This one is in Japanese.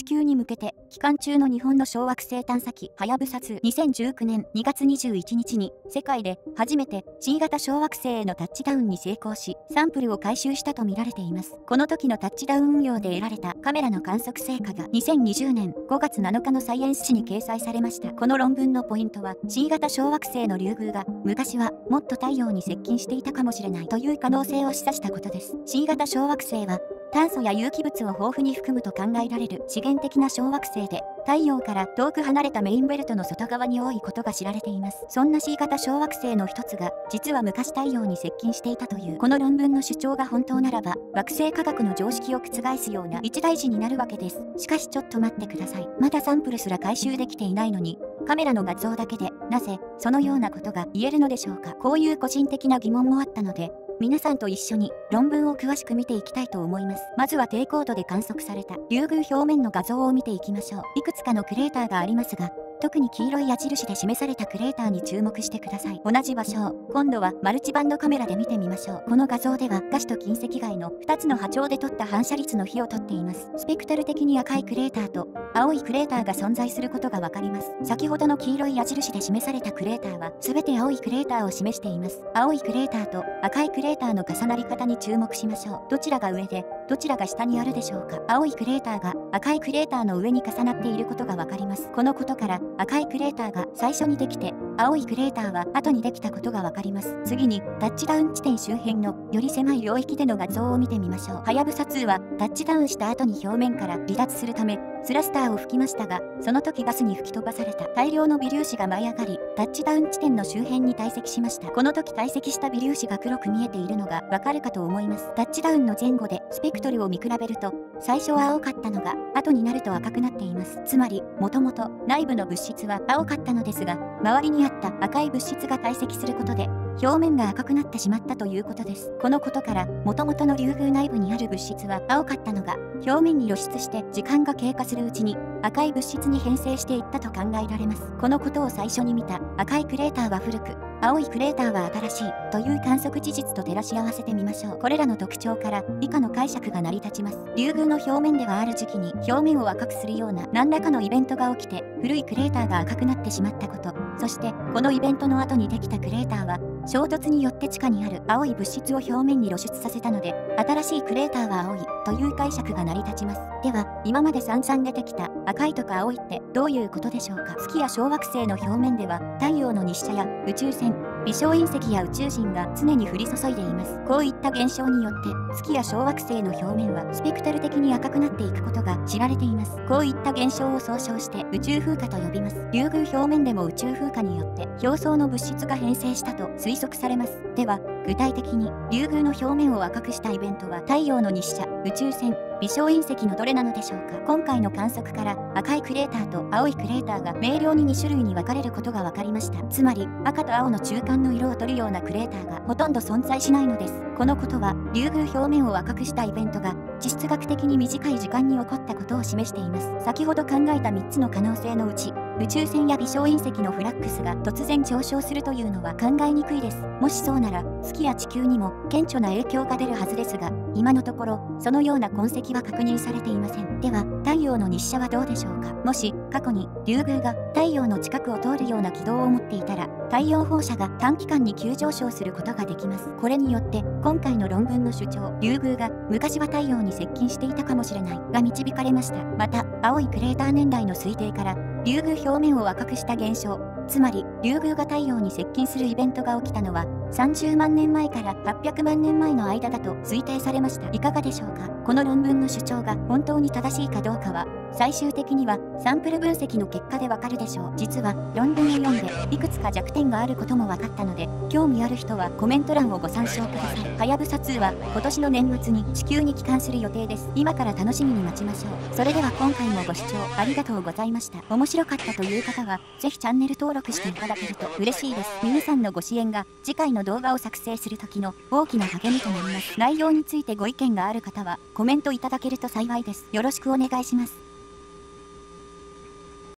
地球に向けて期間中の日本の小惑星探査機はやぶさ2 2019年2月21日に世界で初めて C 型小惑星へのタッチダウンに成功しサンプルを回収したとみられています。この時のタッチダウン運用で得られたカメラの観測成果が2020年5月7日のサイエンス誌に掲載されました。この論文のポイントは C 型小惑星の流宮が昔はもっと太陽に接近していたかもしれないという可能性を示唆したことです。C 型小惑星は炭素や有機物を豊富に含むと考えられる資源的な小惑星で太陽から遠く離れたメインベルトの外側に多いことが知られています。そんな C 型小惑星の一つが実は昔太陽に接近していたというこの論文の主張が本当ならば惑星科学の常識を覆すような一大事になるわけです。しかしちょっと待ってください。まだサンプルすら回収できていないのにカメラの画像だけでなぜそのようなことが言えるのでしょうか。こういう個人的な疑問もあったので皆さんと一緒に論文を詳しく見ていきたいと思います。まずは低高度で観測された竜宮表面の画像を見ていきましょう。いくつかのクレーターがありますが、特に黄色い矢印で示されたクレーターに注目してください。同じ場所を、今度はマルチバンドカメラで見てみましょう。この画像では、ガスと近赤外の2つの波長で撮った反射率の比をとっています。スペクタル的に赤いクレーターと青いクレーターが存在することがわかります。先ほどの黄色い矢印で示されたクレーターは、すべて青いクレーターを示しています。青いクレーターと赤いクレーターの重なり方に注目しましょう。どちらが上で、どちらが下にあるでしょうか。青いクレーターが赤いクレーターの上に重なっていることがわかります。このことから赤いクレーターが最初にできて、青いクレーターは後にできたことがわかります。次に、タッチダウン地点周辺のより狭い領域での画像を見てみましょう。はやぶさ2はタッチダウンした後に表面から離脱するため、スラスターを吹きましたが、その時ガスに吹き飛ばされた大量の微粒子が舞い上がり、タッチダウン地点の周辺に堆積しました。この時堆積した微粒子が黒く見えているのがわかるかと思います。タッチダウンの前後でスペクトルを見比べると、最初は青かったのが後になると赤くなっています。つまり、もともと内部の物質は青かったのですが、周りにあった赤い物質が堆積することで、表面が赤くなってしまったということです。このことから、もともとの竜宮内部にある物質は青かったのが、表面に露出して時間が経過するうちに赤い物質に変性していったと考えられます。このことを最初に見た赤いクレーターは古く、青いクレーターは新しいという観測事実と照らし合わせてみましょう。これらの特徴から以下の解釈が成り立ちます。竜宮の表面ではある時期に表面を赤くするような何らかのイベントが起きて古いクレーターが赤くなってしまったこと。そしてこのイベントの後にできたクレーターは衝突によって地下にある青い物質を表面に露出させたので新しいクレーターは青いという解釈が成り立ちます。では今まで散々出てきた赤いとか青いってどういうことでしょうか？月や小惑星の表面では太陽の日射や宇宙船微小隕石や宇宙人が常に降り注いでいます。こういった現象によって月や小惑星の表面はスペクタル的に赤くなっていくことが知られています。こういった現象を総称して宇宙風化と呼びます。竜宮表面でも宇宙風化によって表層の物質が変性したと推測されます。では具体的に竜宮の表面を赤くしたイベントは太陽の日射宇宙船微小隕石のどれなのでしょうか。今回の観測から赤いクレーターと青いクレーターが明瞭に2種類に分かれることが分かりました。つまり赤と青の中間の色を取るようなクレーターがほとんど存在しないのです。このことは竜宮表面を赤くしたイベントが地質学的に短い時間に起こったことを示しています。先ほど考えた3つの可能性のうち宇宙船や微小隕石のフラックスが突然上昇するというのは考えにくいです。もしそうなら、月や地球にも顕著な影響が出るはずですが、今のところ、そのような痕跡は確認されていません。では、太陽の日射はどうでしょうか？もし、過去に、竜宮が太陽の近くを通るような軌道を持っていたら、太陽放射が短期間に急上昇することができます。これによって、今回の論文の主張、竜宮が昔は太陽に接近していたかもしれないが導かれました。また、青いクレーター年代の推定から、竜宮表面を赤くした現象、つまり竜宮が太陽に接近するイベントが起きたのは30万年前から800万年前の間だと推定されました。いかがでしょうか？この論文の主張が本当に正しいかどうかは最終的にはサンプル分析の結果でわかるでしょう。実は論文を読んでいくつか弱点があることも分かったので、興味ある人はコメント欄をご参照ください。はやぶさ2は今年の年末に地球に帰還する予定です。今から楽しみに待ちましょう。それでは今回もご視聴ありがとうございました。面白かったという方は、ぜひチャンネル登録していただけると嬉しいです。皆さんのご支援が次回の動画を作成する時の大きな励みとなります。内容についてご意見がある方はコメントいただけると幸いです。よろしくお願いします。